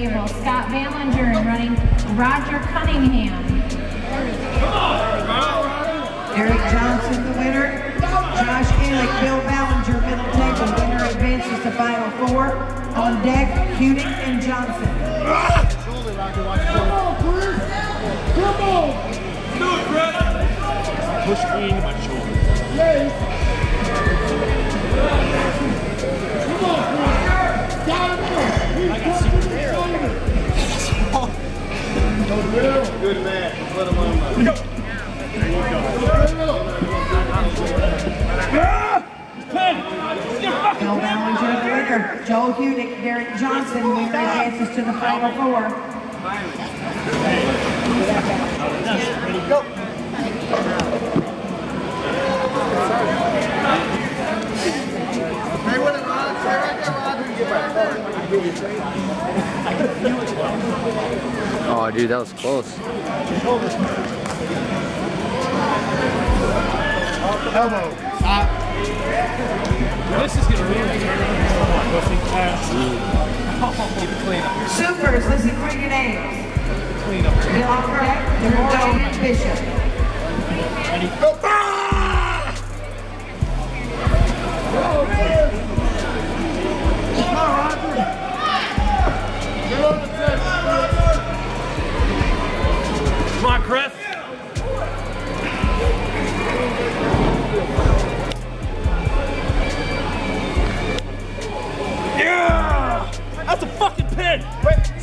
Maryville, Scott Ballinger, and running Roger Cunningham. Eric Johnson, the winner. Josh Galick, Bill Ballinger, middle table. Winner advances to final four. On deck, Hunick and Johnson. Come on, come on, do it, brother. Push me into my shoulder. Good Bill Ballinger, the winner. Joe Hunick, Derek Johnson, winner advances to the final four. Hey, what it, Stay right there, Rod. Get right there. Oh, dude, that was close. Elbow. This is gonna really Pussy. Keep it clean up. Supers, Lizzie Quicken Ames. Clean up. Dylan Craig, DeMorro, and Bishop. Come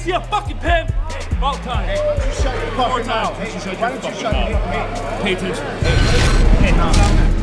see a fucking? Hey, about time. Hey, why don't you shut your fucking time. mouth? You should shut Why don't you shut your mouth. mouth? Pay attention. Hey, hey,